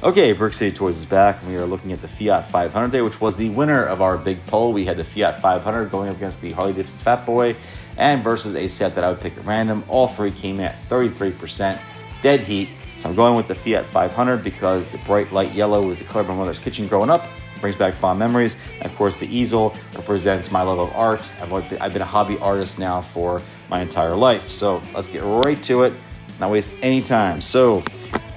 Okay, Brick City Toys is back, and we are looking at the Fiat 500 day, which was the winner of our big poll. We had the Fiat 500 going up against the Harley Davidson Fat Boy, and versus a set that I would pick at random. All three came at 33% dead heat. So I'm going with the Fiat 500 because the bright light yellow was the color of my mother's kitchen growing up. Brings back fond memories. And of course, the easel represents my love of art. I've been a hobby artist now for my entire life. So let's get right to it, not waste any time. So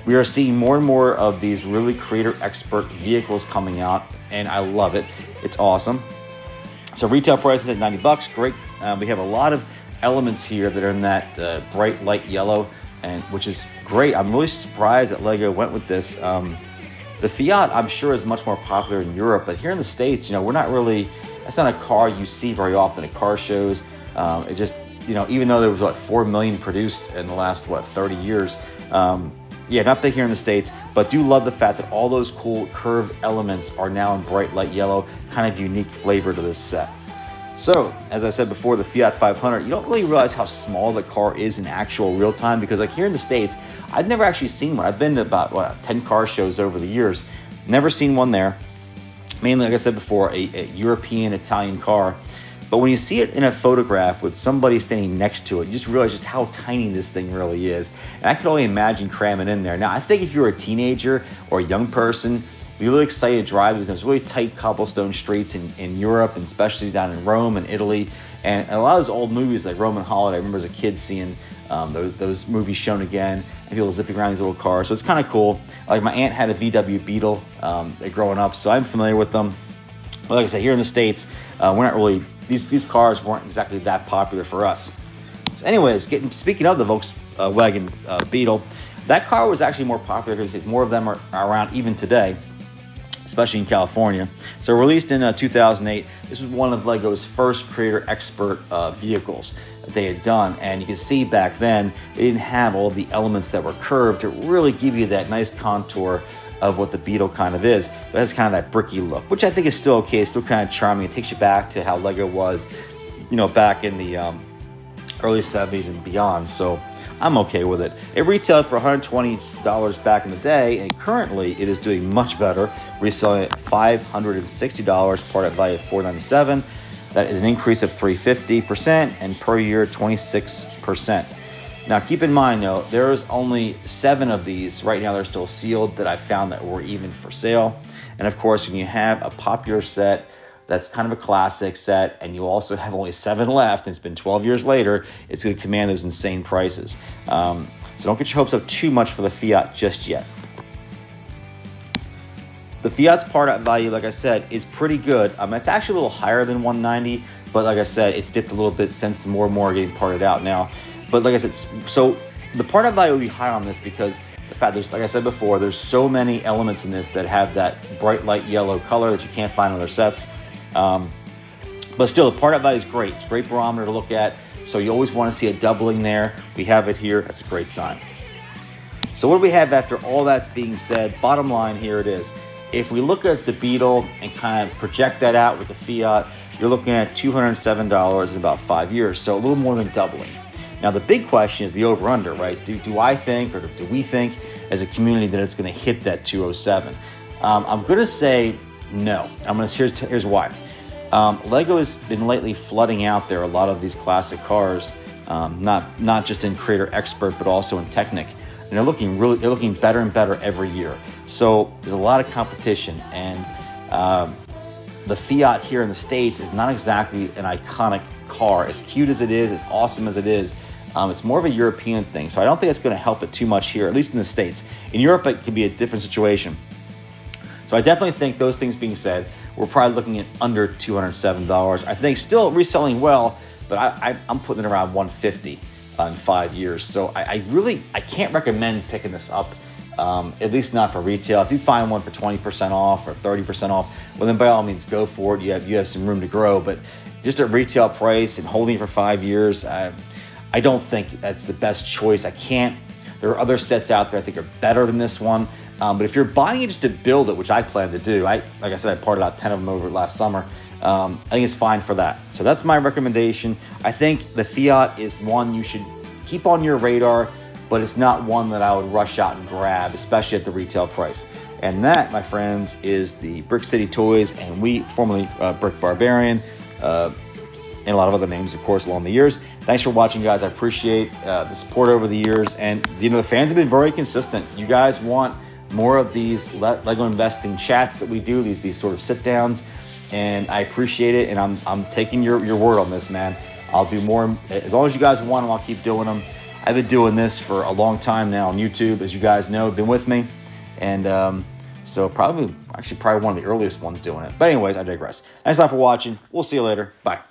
we are seeing more and more of these really creator expert vehicles coming out, and I love it. It's awesome. So retail prices at 90 bucks, great. Uh, we have a lot of elements here that are in that uh, bright light yellow, and which is great. I'm really surprised that Lego went with this. Um, the Fiat, I'm sure, is much more popular in Europe, but here in the States, you know, we're not really, that's not a car you see very often at car shows. Um, it just, you know, even though there was, what, 4 million produced in the last, what, 30 years, um, yeah, not big here in the States, but do love the fact that all those cool curved elements are now in bright light yellow, kind of unique flavor to this set. So, as I said before, the Fiat 500, you don't really realize how small the car is in actual real time because like here in the States, I've never actually seen one. I've been to about, what, 10 car shows over the years. Never seen one there. Mainly, like I said before, a, a European Italian car. But when you see it in a photograph with somebody standing next to it, you just realize just how tiny this thing really is. And I can only imagine cramming in there. Now, I think if you're a teenager or a young person, you're really excited to drive these. There's really tight cobblestone streets in, in Europe, and especially down in Rome and Italy. And a lot of those old movies like Roman Holiday, I remember as a kid seeing um, those, those movies shown again, and people zipping around these little cars. So it's kind of cool. Like my aunt had a VW Beetle um, growing up, so I'm familiar with them. But like I said, here in the States, uh, we're not really these these cars weren't exactly that popular for us. So anyways, getting speaking of the Volkswagen uh, Beetle, that car was actually more popular because more of them are, are, around even today, especially in California. So released in uh, 2008, this was one of Lego's first creator expert uh, vehicles that they had done, and you can see back then they didn't have all the elements that were curved to really give you that nice contour of what the Beetle kind of is. But it has kind of that bricky look, which I think is still okay, It's still kind of charming. It takes you back to how Lego was, you know, back in the um, early 70s and beyond. So I'm okay with it. It retailed for $120 back in the day, and currently it is doing much better, reselling at $560, part out value of 497. That is an increase of 350% and per year 26%. Now, keep in mind though, there's only seven of these right now. They're still sealed that I found that were even for sale. And of course, when you have a popular set that's kind of a classic set, and you also have only seven left, and it's been 12 years later, it's going to command those insane prices. Um, so don't get your hopes up too much for the Fiat just yet. The Fiat's part out value, like I said, is pretty good. Um, it's actually a little higher than 190, but like I said, it's dipped a little bit since more and more are getting parted out now. But like I said, so the part out value will be high on this because the fact there's, like I said before, there's so many elements in this that have that bright light yellow color that you can't find on other sets. Um, but still, the part out value is great. It's a great barometer to look at. So you always want to see a doubling there. We have it here. That's a great sign. So what do we have after all that's being said? Bottom line, here it is. If we look at the Beetle and kind of project that out with the Fiat, you're looking at $207 in about five years. So a little more than doubling. Now, the big question is the over under, right? Do, do I think, or do we think as a community that it's going to hit that 207? Um, I'm going to say no. I'm going to, here's, here's why. Um, Lego has been lately flooding out there a lot of these classic cars, um, not, not just in Creator Expert, but also in Technic. And they're looking really, they're looking better and better every year. So there's a lot of competition. And um, the Fiat here in the States is not exactly an iconic car. As cute as it is, as awesome as it is, um, it's more of a European thing, so I don't think it's going to help it too much here, at least in the States. In Europe, it could be a different situation. So I definitely think those things being said, we're probably looking at under $207. I think still reselling well, but I, am putting it around 150 uh, in five years. So I, I, really, I can't recommend picking this up, um, at least not for retail. If you find one for 20% off or 30% off, well then by all means go for it. You have, you have some room to grow, but just at retail price and holding it for five years, uh, I don't think that's the best choice. I can't. There are other sets out there I think are better than this one. Um, but if you're buying it just to build it, which I plan to do, I like I said, I parted out 10 of them over last summer. Um, I think it's fine for that. So that's my recommendation. I think the Fiat is one you should keep on your radar, but it's not one that I would rush out and grab, especially at the retail price. And that, my friends, is the Brick City Toys, and we, formerly uh, Brick Barbarian, uh, and a lot of other names, of course, along the years. Thanks for watching, guys. I appreciate uh, the support over the years, and you know the fans have been very consistent. You guys want more of these Lego investing chats that we do, these these sort of sit downs, and I appreciate it. And I'm I'm taking your your word on this, man. I'll do more as long as you guys want them. I'll keep doing them. I've been doing this for a long time now on YouTube, as you guys know, been with me, and um, so probably actually probably one of the earliest ones doing it. But anyways, I digress. Thanks a lot for watching. We'll see you later. Bye.